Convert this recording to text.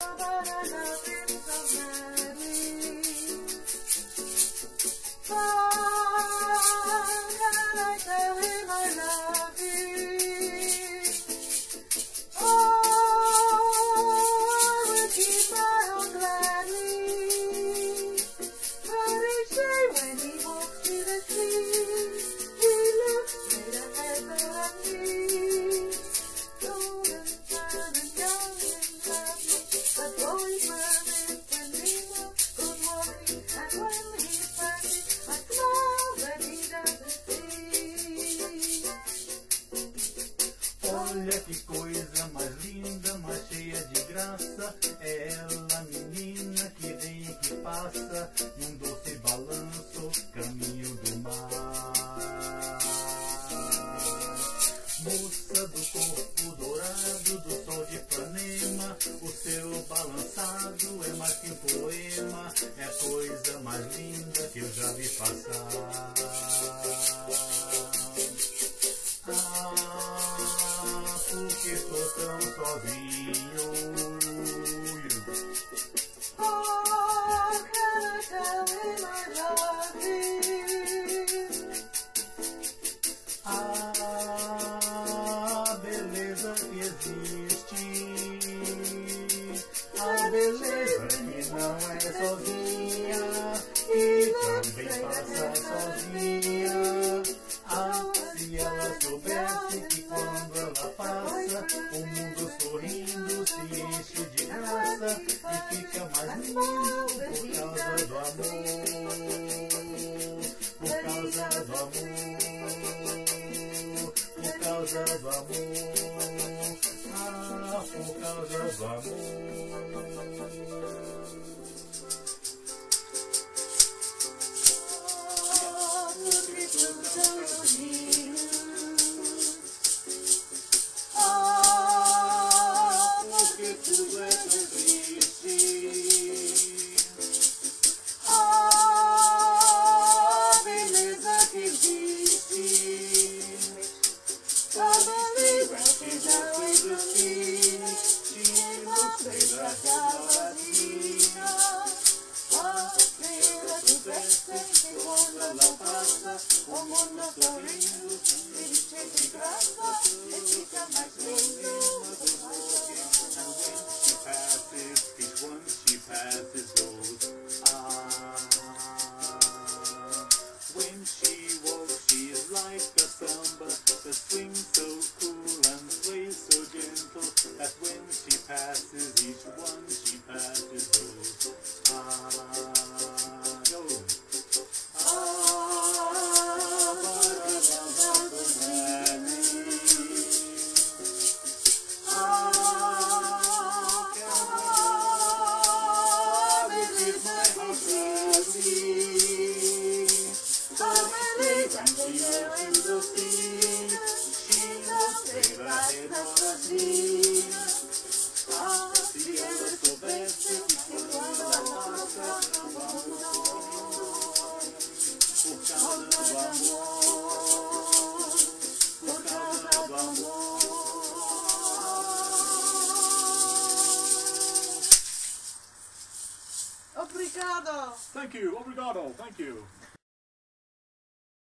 Bye. Olha que coisa mais linda, mais cheia de graça. É ela, menina que vem e que passa num doce balanço, caminho do mar. Moça do corpo dourado do sol de Ipanema, o seu balançado é mais que um poema, é a coisa mais linda que eu já vi passar. Tão sozinho. Oh? A beleza que existe, a beleza que não é sozinha e também passa sozinha. Por causa do amor por causa do amor. Ah, por causa do amor. Is that through the sea. Obrigado! Thank you. Obrigado. Thank you.